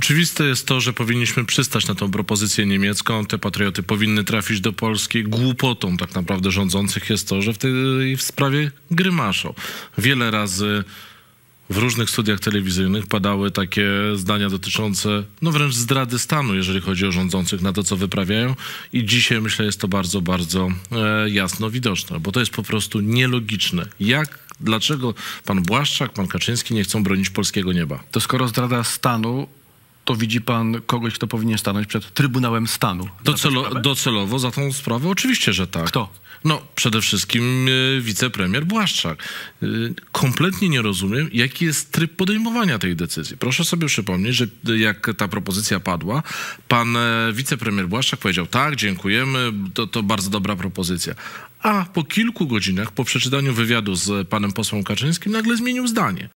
Oczywiste jest to, że powinniśmy przystać na tą propozycję niemiecką. Te patrioty powinny trafić do Polski. Głupotą tak naprawdę rządzących jest to, że w tej w sprawie grymaszą. Wiele razy w różnych studiach telewizyjnych padały takie zdania dotyczące, no wręcz zdrady stanu, jeżeli chodzi o rządzących, na to, co wyprawiają. I dzisiaj, myślę, jest to bardzo, bardzo e, jasno widoczne, bo to jest po prostu nielogiczne. Jak, dlaczego pan Błaszczak, pan Kaczyński nie chcą bronić polskiego nieba? To skoro zdrada stanu, to widzi pan kogoś, kto powinien stanąć przed Trybunałem Stanu. Docelo, docelowo za tą sprawę oczywiście, że tak. Kto? No, przede wszystkim e, wicepremier Błaszczak. E, kompletnie nie rozumiem, jaki jest tryb podejmowania tej decyzji. Proszę sobie przypomnieć, że jak ta propozycja padła, pan e, wicepremier Błaszczak powiedział, tak, dziękujemy, to, to bardzo dobra propozycja. A po kilku godzinach, po przeczytaniu wywiadu z panem posłem Kaczyńskim, nagle zmienił zdanie.